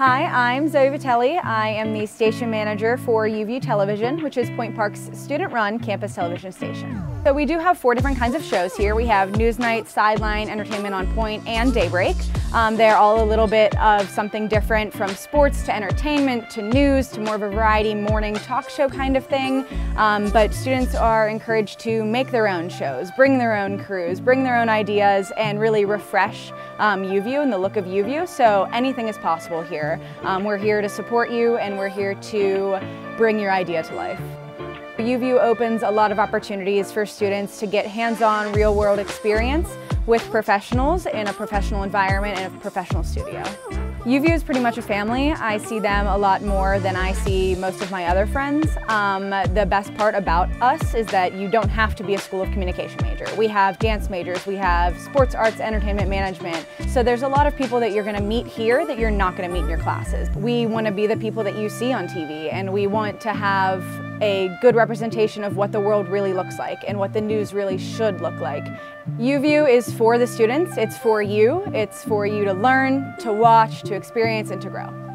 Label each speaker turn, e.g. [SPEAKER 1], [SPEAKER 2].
[SPEAKER 1] Hi, I'm Zoe Vitelli. I am the station manager for U-View Television, which is Point Park's student-run campus television station. So we do have four different kinds of shows here. We have Newsnight, Sideline, Entertainment on Point, and Daybreak. Um, they're all a little bit of something different from sports to entertainment to news to more of a variety morning talk show kind of thing. Um, but students are encouraged to make their own shows, bring their own crews, bring their own ideas, and really refresh um, U-View and the look of U-View. So anything is possible here. Um, we're here to support you and we're here to bring your idea to life. U-View opens a lot of opportunities for students to get hands-on real-world experience with professionals in a professional environment in a professional studio. U-View is pretty much a family. I see them a lot more than I see most of my other friends. Um, the best part about us is that you don't have to be a school of communication major. We have dance majors, we have sports arts, entertainment management. So there's a lot of people that you're gonna meet here that you're not gonna meet in your classes. We wanna be the people that you see on TV and we want to have a good representation of what the world really looks like and what the news really should look like. UView is for the students, it's for you, it's for you to learn, to watch, to experience, and to grow.